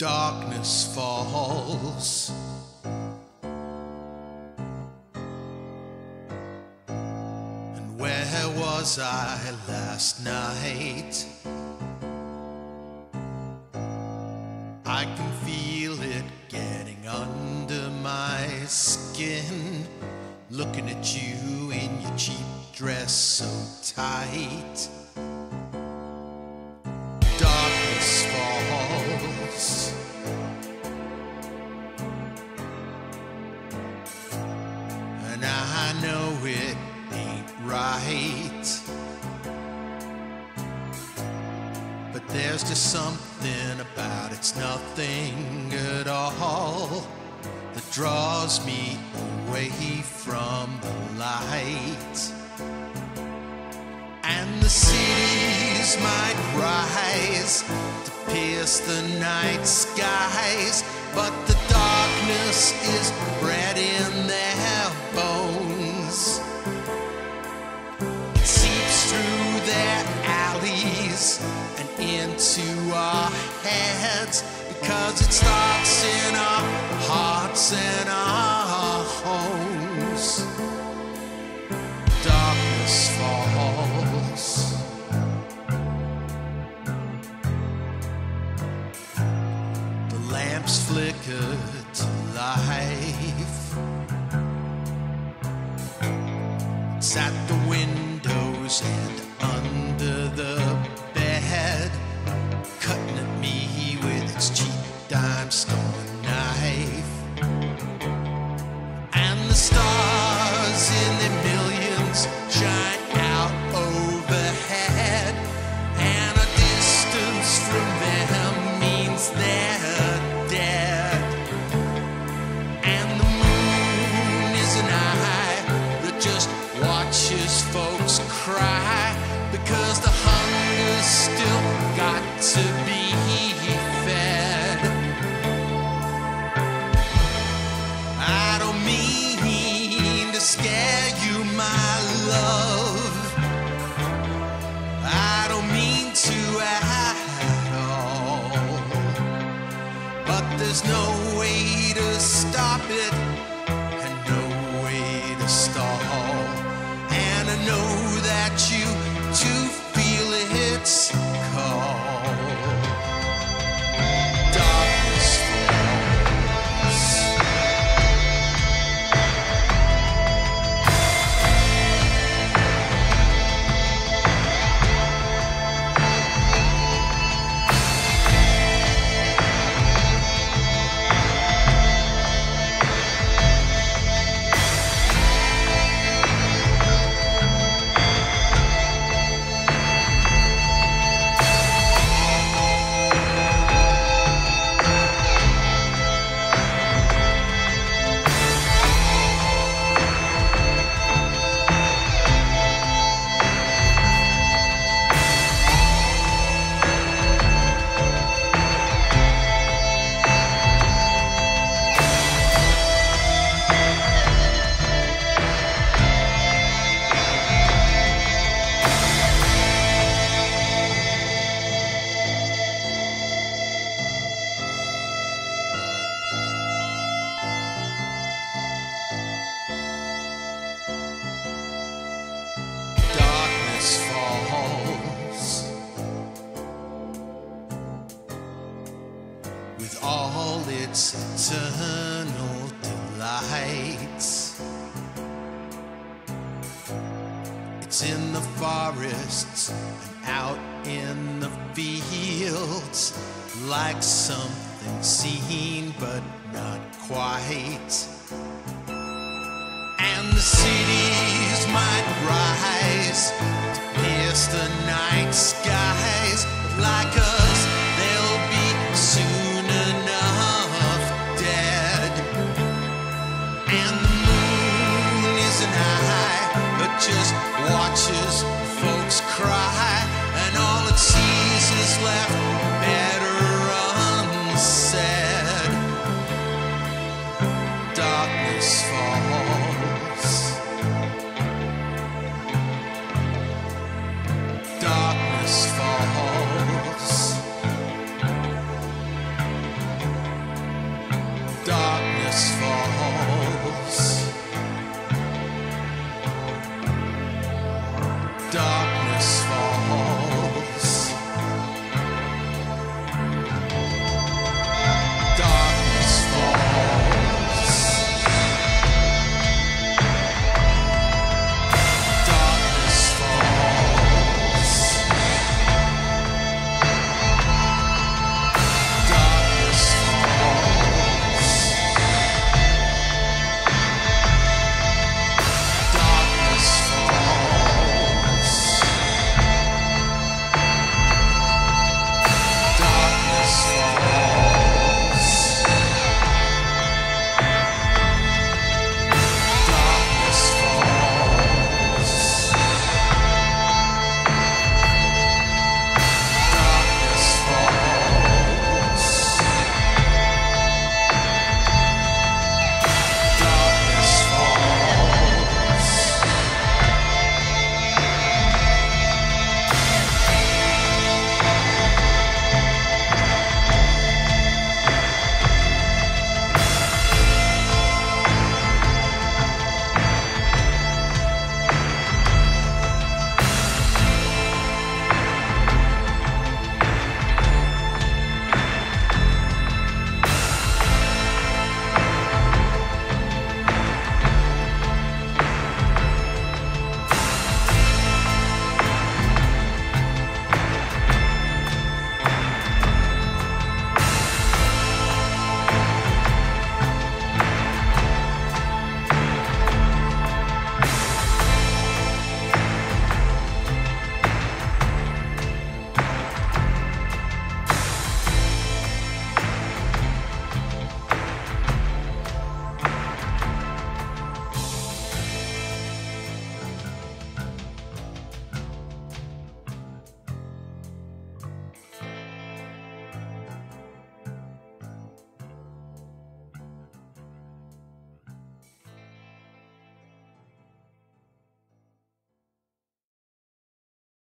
darkness falls. And where was I last night? I can feel it getting under my skin. Looking at you in your cheap dress so tight. But there's just something about it's nothing at all that draws me away from the light. And the cities might rise to pierce the night skies, but the darkness is bred in their bones. It seeps through their alleys into our heads because it starts in our hearts and our homes. Darkness falls. The lamps flicker to life. It's at the windows in their millions shine out overhead, and a distance from them means they're dead. And the moon is an eye that just watches folks cry because the hunger's still got to be scare you, my love. I don't mean to at all. But there's no way to stop it its eternal delights. It's in the forests and out in the fields, like something seen but not quite. And the cities might rise